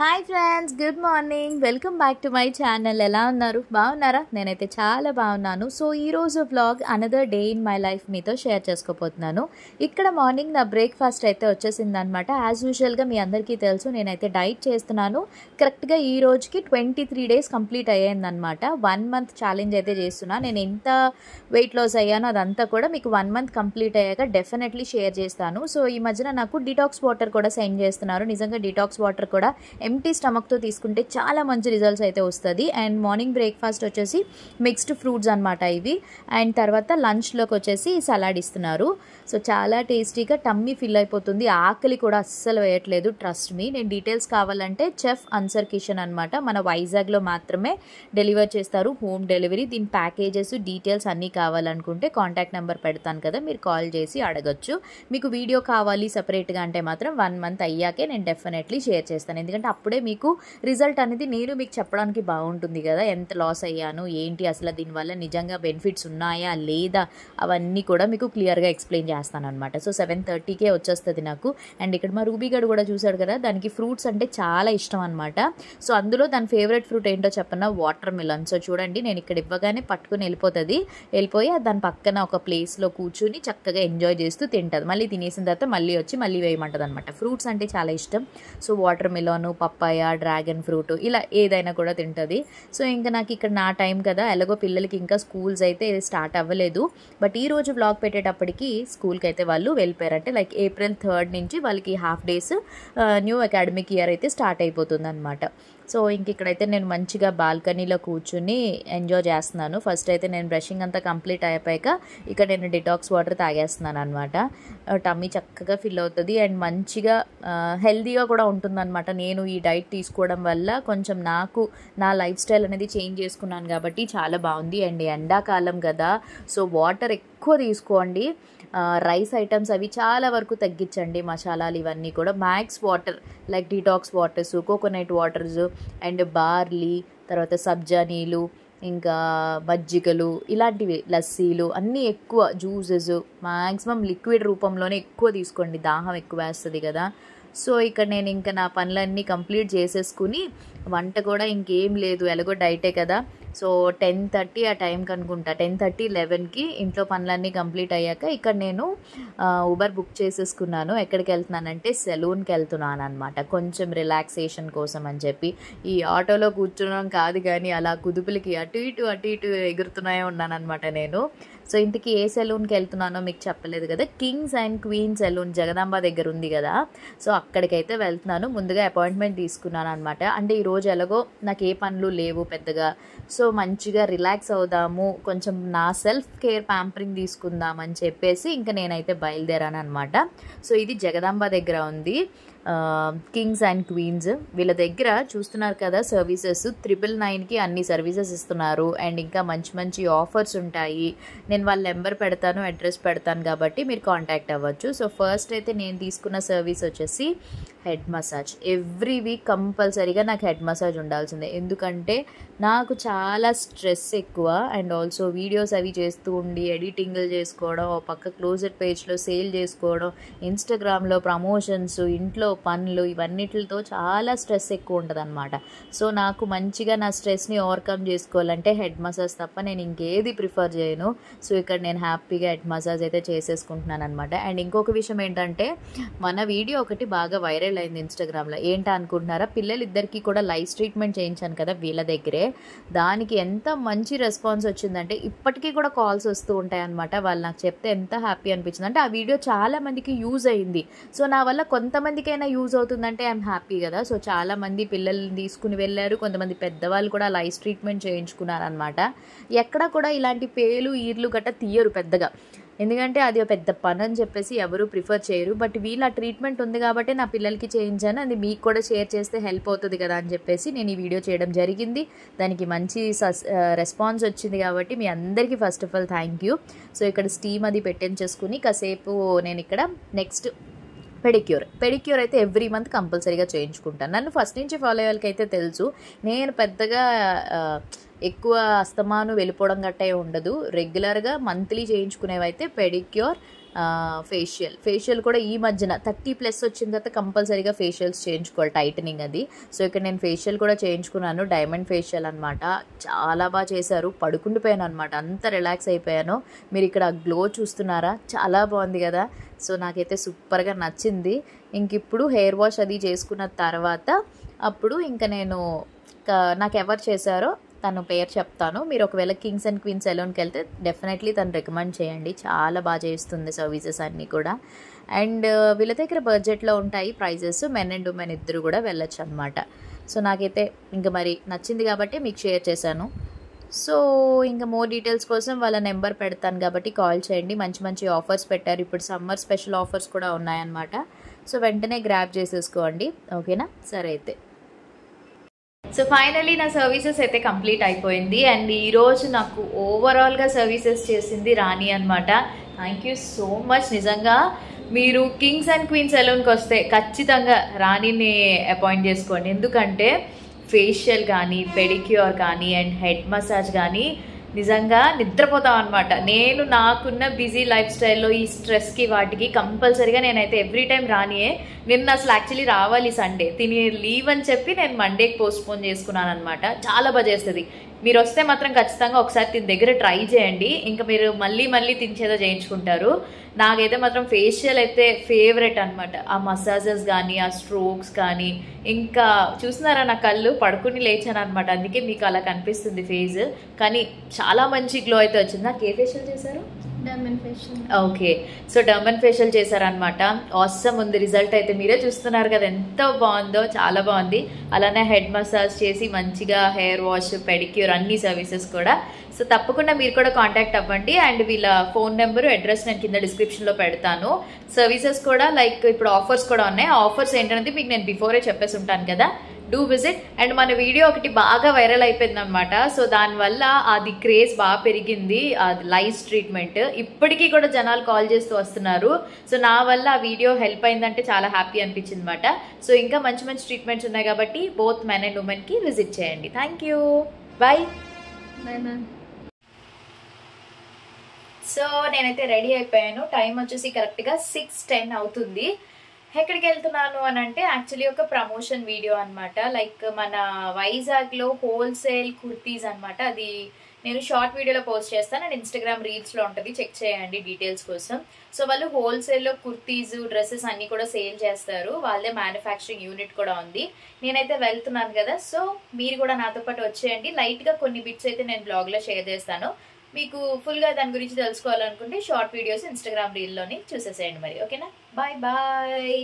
Hi friends good morning. Welcome back to my channel. ఎలా ఉన్నారు? బాగున్నారా? నేనైతే చాలా బాగున్నాను. సో ఈరోజు blog another day in my life మీతో షేర్ చేసుకోబోతున్నాను. ఇక్కడ మార్నింగ్ నా బ్రేక్ఫాస్ట్ అయితే వచ్చేసింది అనమాట యాజ్ యూజువల్గా మీ అందరికీ తెలుసు నేనైతే డైట్ చేస్తున్నాను. కరెక్ట్గా ఈ రోజుకి ట్వంటీ త్రీ డేస్ కంప్లీట్ అయ్యిందనమాట వన్ మంత్ ఛాలెంజ్ అయితే చేస్తున్నా. నేను ఎంత వెయిట్ లాస్ అయ్యానో అదంతా కూడా మీకు వన్ మంత్ కంప్లీట్ అయ్యాక డెఫినెట్లీ షేర్ చేస్తాను. సో ఈ మధ్యన నాకు డిటాక్స్ వాటర్ కూడా సెండ్ చేస్తున్నారు. నిజంగా డిటాక్స్ వాటర్ కూడా ఎంటీ స్టమక్తో తీసుకుంటే చాలా మంచి రిజల్ట్స్ అయితే వస్తుంది. అండ్ మార్నింగ్ బ్రేక్ఫాస్ట్ వచ్చేసి మిక్స్డ్ ఫ్రూట్స్ అనమాట ఇవి. అండ్ తర్వాత లంచ్లోకి వచ్చేసి సలాడ్ ఇస్తున్నారు. సో చాలా టేస్టీగా టమ్మీ ఫిల్ అయిపోతుంది. ఆకలి కూడా అస్సలు వేయట్లేదు ట్రస్ట్ మీ నేను డీటెయిల్స్ కావాలంటే చెఫ్ అన్సర్ కిషన్ అనమాట మన వైజాగ్లో మాత్రమే డెలివర్ చేస్తారు హోమ్ డెలివరీ దీని ప్యాకేజెస్ డీటెయిల్స్ అన్నీ కావాలనుకుంటే కాంటాక్ట్ నెంబర్ పెడతాను కదా మీరు కాల్ చేసి అడగచ్చు. మీకు వీడియో కావాలి సపరేట్గా అంటే మాత్రం వన్ మంత్ అయ్యాకే నేను డెఫినెట్లీ షేర్ చేస్తాను. ఎందుకంటే అప్పుడే మీకు రిజల్ట్ అనేది నేను మీకు చెప్పడానికి బాగుంటుంది కదా ఎంత లాస్ అయ్యాను ఏంటి అసలు దీనివల్ల నిజంగా బెనిఫిట్స్ ఉన్నాయా లేదా అవన్నీ కూడా మీకు క్లియర్గా ఎక్స్ప్లెయిన్ చేస్తాను అనమాట సో సెవెన్ థర్టీకే వచ్చేస్తుంది నాకు. అండ్ ఇక్కడ మా రూబీగడ్ కూడా చూశాడు కదా దానికి ఫ్రూట్స్ అంటే చాలా ఇష్టం అనమాట సో అందులో దాని ఫేవరెట్ ఫ్రూట్ ఏంటో చెప్పన్నా వాటర్ మిలన్. సో చూడండి నేను ఇక్కడ ఇవ్వగానే పట్టుకుని వెళ్ళిపోతుంది. వెళ్ళిపోయి దాని పక్కన ఒక ప్లేస్లో కూర్చుని చక్కగా ఎంజాయ్ చేస్తూ తింటుంది. మళ్ళీ తినేసిన తర్వాత మళ్ళీ వచ్చి మళ్ళీ వేయమంటుంది అనమాట ఫ్రూట్స్ అంటే చాలా ఇష్టం. So watermelon papaya dragon fruit ఇలా ఏదైనా కూడా తింటుంది. సో ఇంకా నాకు ఇక్కడ నా టైం కదా ఎలాగో పిల్లలకి ఇంకా స్కూల్స్ అయితే స్టార్ట్ అవ్వలేదు. బట్ ఈరోజు బ్లాగ్ వ్లాగ్ పెట్టేటప్పటికి స్కూల్కి అయితే వాళ్ళు వెళ్ళిపోయారంటే లైక్ ఏప్రిల్ థర్డ్ నుంచి వాళ్ళకి half days new academic year అయితే స్టార్ట్ అయిపోతుంది అనమాట సో ఇంక ఇక్కడైతే నేను మంచిగా బాల్కనీలో కూర్చుని ఎంజాయ్ చేస్తున్నాను. ఫస్ట్ అయితే నేను బ్రషింగ్ అంతా కంప్లీట్ అయిపోయాక ఇక్కడ నేను డిటాక్స్ వాటర్ తాగేస్తున్నాను అనమాట టమ్మీ చక్కగా ఫిల్ అవుతుంది. అండ్ మంచిగా హెల్తీగా కూడా ఉంటుందన్నమాట. నేను ఈ డైట్ తీసుకోవడం వల్ల కొంచెం నాకు నా లైఫ్ స్టైల్ అనేది చేంజ్ చేసుకున్నాను కాబట్టి చాలా బాగుంది. అండ్ ఎండాకాలం కదా సో వాటర్ ఎక్కువ తీసుకోండి. రైస్ ఐటమ్స్ అవి చాలా వరకు తగ్గించండి మసాలాలు ఇవన్నీ కూడా. Max water like detox waters coconut waters and barley తర్వాత సబ్జా నీళ్ళు ఇంకా మజ్జిగలు ఇలాంటివి లస్సీలు అన్నీ ఎక్కువ జ్యూసెస్ మ్యాక్సిమం లిక్విడ్ రూపంలోనే ఎక్కువ తీసుకోండి. దాహం ఎక్కువ వేస్తుంది కదా. సో ఇక్కడ నేను ఇంకా నా పనులన్నీ కంప్లీట్ చేసేసుకుని వంట కూడా ఇంకేం లేదు ఎలాగో డైటే కదా. సో టెన్ థర్టీ ఆ టైంకి అనుకుంటా టెన్ థర్టీ లెవెన్కి ఇంట్లో పనులన్నీ కంప్లీట్ అయ్యాక ఇక్కడ నేను ఊబర్ బుక్ చేసేసుకున్నాను. ఎక్కడికి వెళ్తున్నానంటే సెలూన్కి వెళ్తున్నాను అనమాట కొంచెం రిలాక్సేషన్ కోసం అని చెప్పి. ఈ ఆటోలో కూర్చున్నాం కాదు కానీ అలా కుదుపులకి అటు ఇటు అటు ఇటు ఎగురుతూనే ఉన్నాను అనమాట నేను. సో ఇంటికి ఏ సెలూన్కి వెళ్తున్నానో మీకు చెప్పలేదు కదా. Kings and Queen Salon Jagadamba దగ్గర ఉంది కదా. సో అక్కడికైతే వెళ్తున్నాను. ముందుగా అపాయింట్మెంట్ తీసుకున్నాను అనమాట అంటే ఈరోజు ఎలాగో నాకు ఏ పనులు లేవు పెద్దగా. సో మంచిగా రిలాక్స్ అవుదాము. కొంచెం నా సెల్ఫ్ కేర్ ప్యాంపరింగ్ తీసుకుందాం అని చెప్పేసి ఇంకా నేనైతే బయలుదేరాను అనమాట సో ఇది జగదాంబ దగ్గర ఉంది. కింగ్స్ అండ్ క్వీన్స్ వీళ్ళ దగ్గర చూస్తున్నారు కదా సర్వీసెస్ త్రిబుల్ నైన్కి అన్ని సర్వీసెస్ ఇస్తున్నారు. అండ్ ఇంకా మంచి మంచి ఆఫర్స్ ఉంటాయి. నేను వాళ్ళ నెంబర్ పెడతాను అడ్రస్ పెడతాను కాబట్టి మీరు కాంటాక్ట్ అవ్వచ్చు. సో ఫస్ట్ అయితే నేను తీసుకున్న సర్వీస్ వచ్చేసి హెడ్ మసాజ్. ఎవ్రీ వీక్ కంపల్సరీగా నాకు హెడ్ మసాజ్ ఉండాల్సిందే. ఎందుకంటే నాకు చాలా స్ట్రెస్ ఎక్కువ. అండ్ ఆల్సో వీడియోస్ అవి చేస్తూ ఉండి ఎడిటింగ్లు చేసుకోవడం పక్క క్లోజెడ్ పేజ్లో సేల్ చేసుకోవడం ఇన్స్టాగ్రామ్లో ప్రమోషన్స్ ఇంట్లో పనులు ఇవన్నిటితో చాలా స్ట్రెస్ ఎక్కువ ఉంటుంది అనమాట సో నాకు మంచిగా నా స్ట్రెస్ని ఓవర్కమ్ చేసుకోవాలంటే హెడ్ మసాజ్ తప్ప నేను ఇంకేది ప్రిఫర్ చేయను. సో ఇక్కడ నేను హ్యాపీగా హెడ్ మసాజ్ అయితే చేసేసుకుంటున్నాను అనమాట అండ్ ఇంకొక విషయం ఏంటంటే మన వీడియో ఒకటి బాగా వైరల్ అయింది ఇన్స్టాగ్రామ్లో. ఏంటా అనుకుంటున్నారా? పిల్లలిద్దరికీ కూడా లైఫ్ ట్రీట్మెంట్ చేయించాను కదా వీళ్ళ దగ్గరే. దానికి ఎంత మంచి రెస్పాన్స్ వచ్చిందంటే ఇప్పటికీ కూడా కాల్స్ వస్తూ ఉంటాయి అనమాట వాళ్ళు నాకు చెప్తే ఎంత హ్యాపీ అనిపించింది. అంటే ఆ వీడియో చాలామందికి యూజ్ అయింది. సో నా వల్ల కొంతమందికైనా యూజ్ అవుతుందంటే ఐఎమ్ హ్యాపీ కదా. సో చాలామంది పిల్లల్ని తీసుకుని వెళ్ళారు. కొంతమంది పెద్దవాళ్ళు కూడా లైఫ్ ట్రీట్మెంట్ చేయించుకున్నారు అనమాట ఎక్కడ కూడా ఇలాంటి పేలు ఈర్లు గట్ట తీయరు పెద్దగా. ఎందుకంటే అది పెద్ద పని అని చెప్పేసి ఎవరు ప్రిఫర్ చేయరు. బట్ వీళ్ళ ట్రీట్మెంట్ ఉంది కాబట్టి నా పిల్లలకి చేయించాను. అది మీకు కూడా షేర్ చేస్తే హెల్ప్ అవుతుంది కదా అని చెప్పేసి నేను ఈ వీడియో చేయడం జరిగింది. దానికి మంచి సస్ రెస్పాన్స్ వచ్చింది కాబట్టి మీ అందరికీ first of all thank you. So ఇక్కడ స్టీమ్ అది పెట్టించేసుకుని కాసేపు నేను ఇక్కడ నెక్స్ట్ పెడిక్యూర్. పెడిక్యూర్ అయితే ఎవ్రీ మంత్ కంపల్సరీగా చేయించుకుంటాను. నన్ను ఫస్ట్ నుంచి ఫాలో అయ్యే వాళ్ళకైతే తెలుసు. నేను పెద్దగా ఎక్కువ అస్తమాను వెళ్ళిపోవడం గట్టే ఉండదు. రెగ్యులర్గా మంత్లీ చేయించుకునేవైతే పెడిక్యూర్ ఫేషియల్ ఫేషియల్ కూడా ఈ మధ్యన థర్టీ ప్లస్ వచ్చిన తర్వాత కంపల్సరీగా ఫేషియల్స్ చేయించుకోవాలి టైటనింగ్ అది. సో ఇక్కడ నేను ఫేషియల్ కూడా చేయించుకున్నాను డైమండ్ ఫేషియల్ అనమాట చాలా బాగా చేశారు పడుకుండిపోయాను అనమాట అంత రిలాక్స్ అయిపోయాను. మీరు ఇక్కడ గ్లో చూస్తున్నారా? చాలా బాగుంది కదా. సో నాకైతే సూపర్గా నచ్చింది. ఇంక ఇప్పుడు హెయిర్ వాష్ అది చేసుకున్న తర్వాత అప్పుడు ఇంకా నేను నాకు ఎవరు చేశారో తను పేరు చెప్తాను. మీరు ఒకవేళ కింగ్స్ అండ్ క్వీన్స్ సెలూన్కి వెళ్తే డెఫినెట్లీ తను రికమెండ్ చేయండి. చాలా బాగా చేస్తుంది సర్వీసెస్ అన్నీ కూడా. అండ్ వీళ్ళ దగ్గర బడ్జెట్లో ఉంటాయి ప్రైజెస్. మెన్ అండ్ ఉమెన్ ఇద్దరు కూడా వెళ్ళొచ్చు అనమాట సో నాకైతే ఇంకా మరి నచ్చింది కాబట్టి మీకు షేర్ చేశాను. సో ఇంకా మోర్ డీటెయిల్స్ కోసం వాళ్ళ నెంబర్ పెడతాను కాబట్టి కాల్ చేయండి. మంచి మంచి ఆఫర్స్ పెట్టారు. ఇప్పుడు సమ్మర్ స్పెషల్ ఆఫర్స్ కూడా ఉన్నాయన్నమాట. సో వెంటనే గ్రాప్ చేసేసుకోండి. ఓకేనా? సరే అయితే. సో ఫైనలీ నా సర్వీసెస్ అయితే కంప్లీట్ అయిపోయింది. అండ్ ఈరోజు నాకు ఓవరాల్గా సర్వీసెస్ చేసింది రాణి అనమాట థ్యాంక్ యూ సో మచ్ నిజంగా మీరు కింగ్స్ అండ్ క్వీన్స్ సెలూన్కి వస్తే ఖచ్చితంగా రాణిని అపాయింట్ చేసుకోండి. ఎందుకంటే ఫేషియల్ కానీ పెడిక్యూర్ కానీ అండ్ హెడ్ మసాజ్ కానీ నిజంగా నిద్రపోతాం అనమాట నేను నాకున్న బిజీ లైఫ్ స్టైల్లో ఈ స్ట్రెస్కి వాటికి కంపల్సరీగా నేనైతే ఎవ్రీ టైం రానియే. నిన్న అసలు యాక్చువల్లీ రావాలి సండే. తిని లీవ్ అని చెప్పి నేను మండేకి పోస్ట్పోన్ చేసుకున్నాను అనమాట చాలా బాగా చేస్తుంది. మీరు వస్తే మాత్రం ఖచ్చితంగా ఒకసారి దీని దగ్గర ట్రై చేయండి. ఇంకా మీరు మళ్ళీ మళ్ళీ తినేదో చేయించుకుంటారు. నాకైతే మాత్రం ఫేషియల్ అయితే ఫేవరెట్ అనమాట ఆ మసాజెస్ కానీ ఆ స్ట్రోక్స్ కానీ ఇంకా చూసినారా నా కళ్ళు? పడుకుని లేచాను అనమాట అందుకే మీకు అలా కనిపిస్తుంది ఫేస్ కానీ చాలా మంచి గ్లో అయితే వచ్చింది. నాకు ఏ ఫేషియల్ చేశారు? ఓకే సో డర్మన్ ఫేషియల్ చేశారనమాట ఆసమ్ ఉంది. రిజల్ట్ అయితే మీరే చూస్తున్నారు కదా. ఎంత బాగుందో చాలా బాగుంది. అలానే హెడ్ మసాజ్ చేసి మంచిగా హెయిర్ వాష్ పెడిక్యూర్ అన్ని సర్వీసెస్ కూడా. సో తప్పకుండా మీరు కూడా కాంటాక్ట్ అవ్వండి. అండ్ వీళ్ళ ఫోన్ నెంబరు అడ్రస్ నేను కింద డిస్క్రిప్షన్లో పెడతాను. సర్వీసెస్ కూడా లైక్ ఇప్పుడు ఆఫర్స్ కూడా ఉన్నాయి. ఆఫర్స్ ఏంటనేది మీకు నేను బిఫోరే చెప్పేసి ఉంటాను కదా. డూ విజిట్ అండ్ మన వీడియో ఒకటి బాగా వైరల్ అయిపోయింది అనమాట సో దానివల్ల అది క్రేజ్ బాగా పెరిగింది అది లైస్ ట్రీట్మెంట్ ఇప్పటికీ కూడా జనాలు కాల్ చేస్తూ వస్తున్నారు. సో నా వల్ల ఆ వీడియో హెల్ప్ అయిందంటే చాలా హ్యాపీ అనిపించింది అనమాట సో ఇంకా మంచి మంచి ట్రీట్మెంట్స్ ఉన్నాయి కాబట్టి బోత్ మెన్ అండ్ ఉమెన్కి విజిట్ చేయండి. Thank you bye ma'am so నేనైతే రెడీ అయిపోయాను. టైం వచ్చేసి కరెక్ట్గా సిక్స్ టెన్ అవుతుంది. ఎక్కడికి వెళ్తున్నాను అని అంటే యాక్చువల్లీ ఒక ప్రమోషన్ వీడియో అనమాట లైక్ మన వైజాగ్లో హోల్సేల్ కుర్తీస్ అన్నమాట. అది నేను షార్ట్ వీడియోలో పోస్ట్ చేస్తాను. అండ్ ఇన్స్టాగ్రామ్ రీల్స్లో ఉంటుంది. చెక్ చేయండి డీటెయిల్స్ కోసం. సో వాళ్ళు హోల్సేల్లో కుర్తీస్ డ్రెస్సెస్ అన్నీ కూడా సేల్ చేస్తారు. వాళ్ళే మ్యానుఫ్యాక్చరింగ్ యూనిట్ కూడా ఉంది. నేనైతే వెళ్తున్నాను కదా. సో మీరు కూడా నాతో పాటు వచ్చేయండి. లైట్గా కొన్ని బిట్స్ అయితే నేను బ్లాగ్లో షేర్ చేస్తాను. మీకు ఫుల్గా దాని గురించి తెలుసుకోవాలనుకుంటే షార్ట్ వీడియోస్ ఇన్స్టాగ్రామ్ రీల్లోని చూసేసేయండి మరి. ఓకేనా బాయ్ బాయ్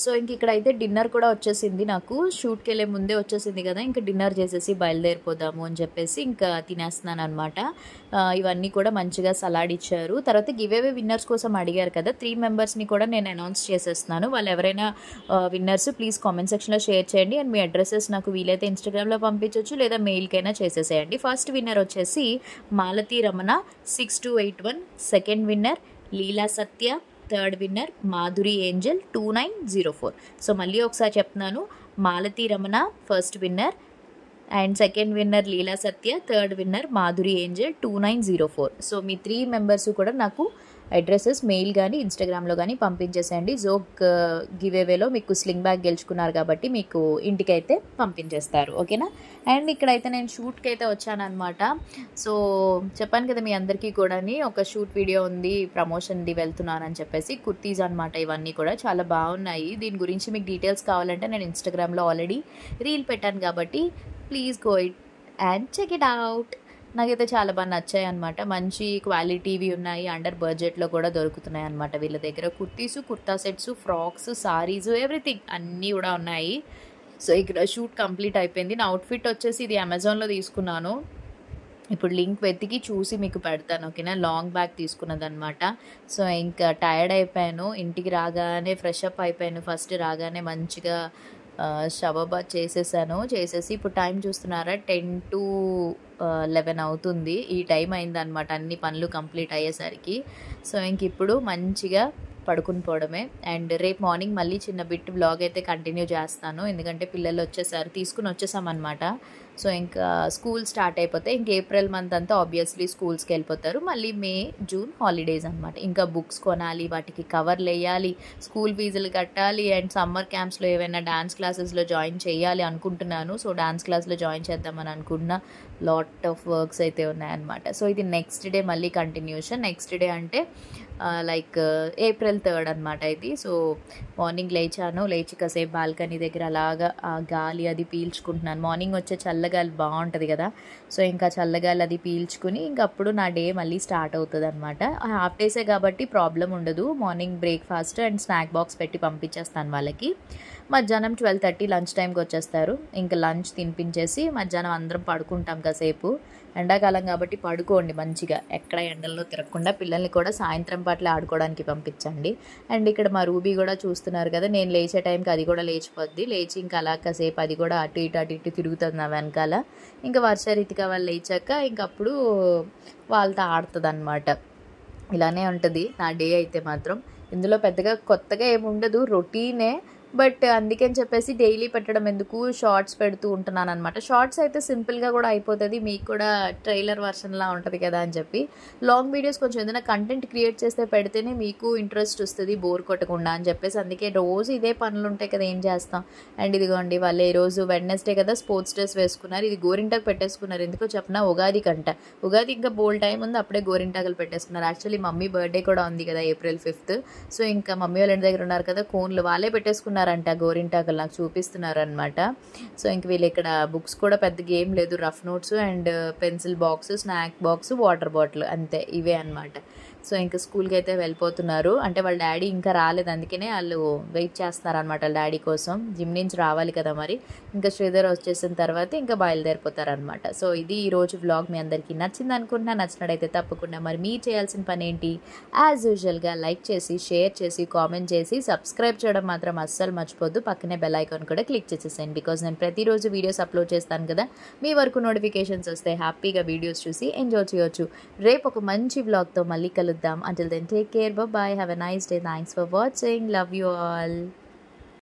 సో ఇంక ఇక్కడ అయితే డిన్నర్ కూడా వచ్చేసింది నాకు. షూట్కి వెళ్ళే ముందే వచ్చేసింది కదా ఇంకా డిన్నర్ చేసేసి బయలుదేరిపోదాము అని చెప్పేసి ఇంకా తినేస్తున్నాను అనమాట ఇవన్నీ కూడా మంచిగా సలాడ్ ఇచ్చారు. తర్వాత గివేవే విన్నర్స్ కోసం అడిగారు కదా త్రీ మెంబర్స్ని కూడా నేను అనౌన్స్ చేసేస్తున్నాను. వాళ్ళు ఎవరైనా విన్నర్స్ ప్లీజ్ కామెంట్ సెక్షన్లో షేర్ చేయండి. అండ్ మీ అడ్రసెస్ నాకు వీలైతే ఇన్స్టాగ్రామ్లో పంపించవచ్చు లేదా మెయిల్కైనా చేసేసేయండి. ఫస్ట్ విన్నర్ వచ్చేసి Malathi Ramana six two eight one. Second winner Leela Satya third winner Madhuri Angel two nine zero four. So మళ్ళీ ఒకసారి చెప్తున్నాను Malathi Ramana first winner and second winner Leela Satya third winner Madhuri Angel two nine zero four. So me three members కూడా నాకు addresses mail కానీ ఇన్స్టాగ్రామ్లో కానీ పంపించేసేయండి. Joke uh, గివేవేలో మీకు స్లింగ్ బ్యాగ్ గెలుచుకున్నారు కాబట్టి మీకు ఇంటికైతే పంపించేస్తారు. ఓకేనా? అండ్ ఇక్కడైతే నేను షూట్కి అయితే వచ్చానమాట సో చెప్పాను కదా మీ అందరికీ కూడా ఒక షూట్ వీడియో ఉంది ప్రమోషన్ది వెళ్తున్నానని చెప్పేసి కుర్తీస్ అనమాట ఇవన్నీ కూడా చాలా బాగున్నాయి. దీని గురించి మీకు డీటెయిల్స్ కావాలంటే నేను ఇన్స్టాగ్రామ్లో ఆల్రెడీ రీల్ పెట్టాను కాబట్టి please go it and check it out. నాకైతే చాలా బాగా నచ్చాయి అనమాట మంచి క్వాలిటీవి ఉన్నాయి. అండర్ బడ్జెట్లో కూడా దొరుకుతున్నాయి అనమాట వీళ్ళ దగ్గర. Kurtis kurta sets frocks saris everything అన్నీ కూడా ఉన్నాయి. సో ఇక్కడ షూట్ కంప్లీట్ అయిపోయింది. నా అవుట్ఫిట్ వచ్చేసి ఇది అమెజాన్లో తీసుకున్నాను. ఇప్పుడు లింక్ వెతికి చూసి మీకు పెడతాను ఓకేనా? లాంగ్ బ్యాగ్ తీసుకున్నది అనమాట సో ఇంకా టైర్డ్ అయిపోయాను. ఇంటికి రాగానే ఫ్రెష్ అప్ అయిపోయాను. ఫస్ట్ రాగానే మంచిగా షబాబాద్ చేసేసాను. చేసేసి ఇప్పుడు టైం చూస్తున్నారా? టెన్ టు లెవెన్ అవుతుంది. ఈ టైం అయిందనమాట అన్ని పనులు కంప్లీట్ అయ్యేసరికి. సో ఇంక ఇప్పుడు మంచిగా పడుకుని పోవడమే. అండ్ రేపు మార్నింగ్ మళ్ళీ చిన్న బిట్ బ్లాగ్ అయితే కంటిన్యూ చేస్తాను. ఎందుకంటే పిల్లలు వచ్చేసారు. తీసుకుని వచ్చేసామన్నమాట. సో ఇంకా స్కూల్ స్టార్ట్ అయిపోతే ఇంక ఏప్రిల్ మంత్ అంతా ఆబ్వియస్లీ స్కూల్స్కి వెళ్ళిపోతారు. మళ్ళీ మే జూన్ హాలిడేస్ అనమాట ఇంకా బుక్స్ కొనాలి వాటికి కవర్లు వేయాలి స్కూల్ ఫీజులు కట్టాలి అండ్ సమ్మర్ క్యాంప్స్లో ఏవైనా డాన్స్ క్లాసెస్లో జాయిన్ చేయాలి అనుకుంటున్నాను. సో డాన్స్ క్లాస్లో జాయిన్ చేద్దామని అనుకున్న లాట్ ఆఫ్ వర్క్స్ అయితే ఉన్నాయన్నమాట. సో ఇది నెక్స్ట్ డే మళ్ళీ కంటిన్యూషన్ నెక్స్ట్ డే అంటే లైక్ ఏప్రిల్ థర్డ్ అనమాట ఇది. సో మార్నింగ్ లేచాను లేచి కాసేపు బాల్కనీ దగ్గర అలాగా ఆ గాలి అది పీల్చుకుంటున్నాను. మార్నింగ్ వచ్చే చల్లగాలి బాగుంటుంది కదా. సో ఇంకా చల్లగాలి అది పీల్చుకుని ఇంకప్పుడు నా డే మళ్ళీ స్టార్ట్ అవుతుంది అనమాట హాఫ్ డేసే కాబట్టి ప్రాబ్లం ఉండదు. Morning breakfast and snack box పెట్టి పంపించేస్తాను వాళ్ళకి. మధ్యాహ్నం ట్వెల్వ్ థర్టీ లంచ్ టైంకి వచ్చేస్తారు. ఇంకా లంచ్ తినిపించేసి మధ్యాహ్నం అందరం పడుకుంటాం కాసేపు. ఎండాకాలం కాబట్టి పడుకోండి మంచిగా. ఎక్కడ ఎండల్లో తిరగకుండా పిల్లల్ని కూడా సాయంత్రం పాటలు ఆడుకోవడానికి పంపించండి. అండ్ ఇక్కడ మా రూబీ కూడా చూస్తున్నారు కదా నేను లేచే టైంకి అది కూడా లేచిపోద్ది. లేచి ఇంకా అలా కాసేపు అది కూడా అటు ఇటు అటు ఇటు తిరుగుతుంది నా వెనకాల. ఇంకా వర్షరీతిగా వాళ్ళు లేచాక ఇంకప్పుడు వాళ్ళతో ఆడుతుంది అనమాట ఇలానే ఉంటుంది. నా డే అయితే మాత్రం. ఇందులో పెద్దగా కొత్తగా ఏమి ఉండదు రొటీనే బట్ అందుకని చెప్పేసి డైలీ పెట్టడం ఎందుకు? షార్ట్స్ పెడుతూ ఉంటున్నాను అనమాట షార్ట్స్ అయితే సింపుల్గా కూడా అయిపోతుంది. మీకు కూడా ట్రైలర్ వర్షన్లా ఉంటుంది కదా అని చెప్పి. లాంగ్ వీడియోస్ కొంచెం ఏదైనా కంటెంట్ క్రియేట్ చేస్తే పెడితేనే మీకు ఇంట్రెస్ట్ వస్తుంది బోర్ కొట్టకుండా అని చెప్పేసి. అందుకే రోజు ఇదే పనులు ఉంటాయి కదా ఏం చేస్తాం? అండ్ ఇదిగోండి వాళ్ళు ఈ రోజు వెడ్నెస్డే కదా స్పోర్ట్స్ డ్రెస్ వేసుకున్నారు. ఇది గోరింటాకు పెట్టేసుకున్నారు. ఎందుకో చెప్పిన? ఉగాది కంట. ఉగాది ఇంకా బోల్ టైం ఉంది. అప్పుడే గోరింటాకులు పెట్టేసుకున్నారు. యాక్చువల్లీ మమ్మీ బర్త్డే కూడా ఉంది కదా ఏప్రిల్ ఫిఫ్త్ సో ఇంకా మమ్మీ వాళ్ళ ఇంటి దగ్గర ఉన్నారు కదా కోన్లు వాళ్ళే పెట్టేసుకున్నారు. అంట గోరింటాకులు నాకు చూపిస్తున్నారు అనమాట సో ఇంక వీళ్ళు ఇక్కడ బుక్స్ కూడా పెద్దగా ఏం లేదు. Rough notes and pencil box snack box water bottle అంతే. ఇవే అనమాట సో ఇంకా స్కూల్కి అయితే వెళ్ళిపోతున్నారు. అంటే వాళ్ళ డాడీ ఇంకా రాలేదు. అందుకనే వాళ్ళు వెయిట్ చేస్తున్నారు అనమాట వాళ్ళ డాడీ కోసం. జిమ్ నుంచి రావాలి కదా మరి. ఇంకా శ్రీధర్ వచ్చేసిన తర్వాత ఇంకా బయలుదేరిపోతారనమాట సో ఇది ఈ రోజు వ్లాగ్ మీ అందరికీ నచ్చింది అనుకుంటున్నా. నచ్చినట్టయితే తప్పకుండా మరి మీరు చేయాల్సిన పని ఏంటి? యాజ్ యూజువల్గా లైక్ చేసి షేర్ చేసి కామెంట్ చేసి సబ్స్క్రైబ్ చేయడం మాత్రం అస్సలు మర్చిపోద్దు పక్కనే బెల్ ఐకాన్ కూడా క్లిక్ చేసేసేయండి. బికాజ్ నేను ప్రతిరోజు వీడియోస్ అప్లోడ్ చేస్తాను కదా. మీ వరకు నోటిఫికేషన్స్ వస్తే హ్యాపీగా వీడియోస్ చూసి ఎంజాయ్ చేయొచ్చు. రేపు ఒక మంచి వ్లాగ్తో మళ్ళీ కలుద్దాం. with them. Until then, take care. Bye bye. Have a nice day. Thanks for watching. Love you all.